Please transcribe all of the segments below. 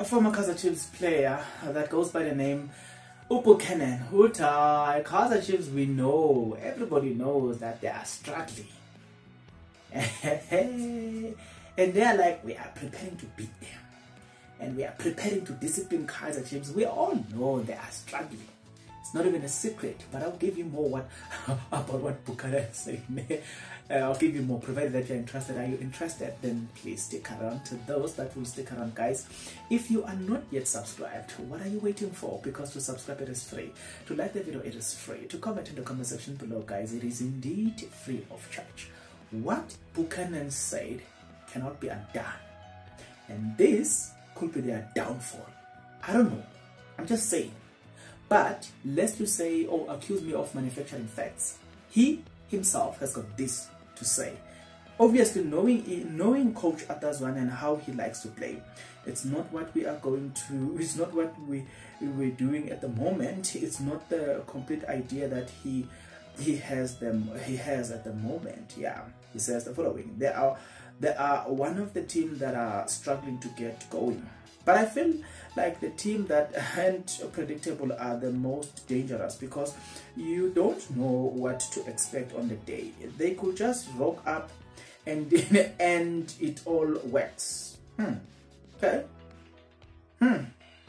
a former Kaizer Chiefs player that goes by the name Ubuchanan. Utai, Kaizer Chiefs, we know, everybody knows that they are struggling. and they are like, we are preparing to beat them. And we are preparing to discipline Kaizer Chiefs. We all know they are struggling. It's not even a secret, but I'll give you more what about what Buchanan is saying. Uh, I'll give you more, provided that you're interested. Are you interested? Then please stick around. To those that will stick around, guys, if you are not yet subscribed, what are you waiting for? Because to subscribe, it is free. To like the video, it is free. To comment in the comment section below, guys, it is indeed free of charge. What Buchanan said cannot be undone. And this could be their downfall. I don't know. I'm just saying. But lest you say or oh, accuse me of manufacturing facts, he himself has got this to say. Obviously, knowing knowing Coach Atazwan and how he likes to play, it's not what we are going to. It's not what we we're doing at the moment. It's not the complete idea that he he has them. He has at the moment. Yeah, he says the following: There are there are one of the team that are struggling to get going. But I feel like the team that aren't predictable are the most dangerous because you don't know what to expect on the day. They could just rock up and and it all works. Hmm. Okay. Hmm.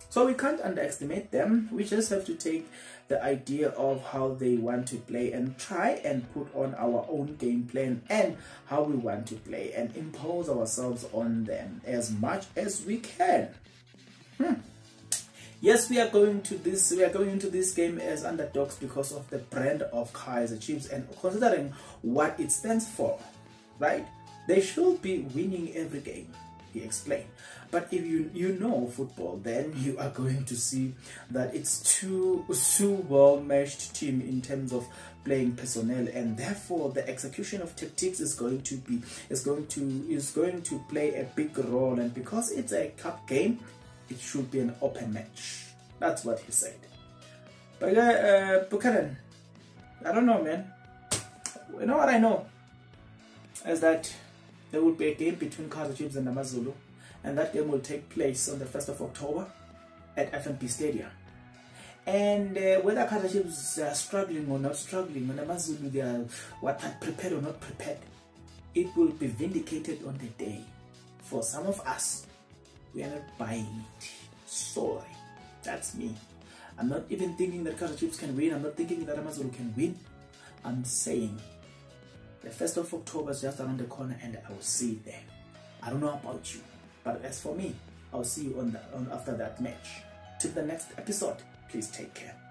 So we can't underestimate them. We just have to take the idea of how they want to play and try and put on our own game plan and how we want to play and impose ourselves on them as much as we can. Hmm. Yes, we are going to this. We are going into this game as underdogs because of the brand of Kaizer Chiefs and considering what it stands for, right? They should be winning every game. He explained. But if you you know football, then you are going to see that it's too too well meshed team in terms of playing personnel, and therefore the execution of tactics is going to be is going to is going to play a big role. And because it's a cup game, it should be an open match. That's what he said. But uh, Buchanan, I don't know, man. You know what I know? Is that there will be a game between Kaizer Chiefs and Amazulu, and that game will take place on the 1st of October at FNB Stadium. And uh, whether Kaizer Chiefs are struggling or not struggling, when Amazulu they are what prepared or not prepared, it will be vindicated on the day. For some of us, we are not buying it. Sorry, that's me. I'm not even thinking that Kaizer Chiefs can win. I'm not thinking that Amazon can win. I'm saying the 1st of October is just around the corner and I will see you there. I don't know about you, but as for me, I'll see you on, the, on after that match. Till the next episode, please take care.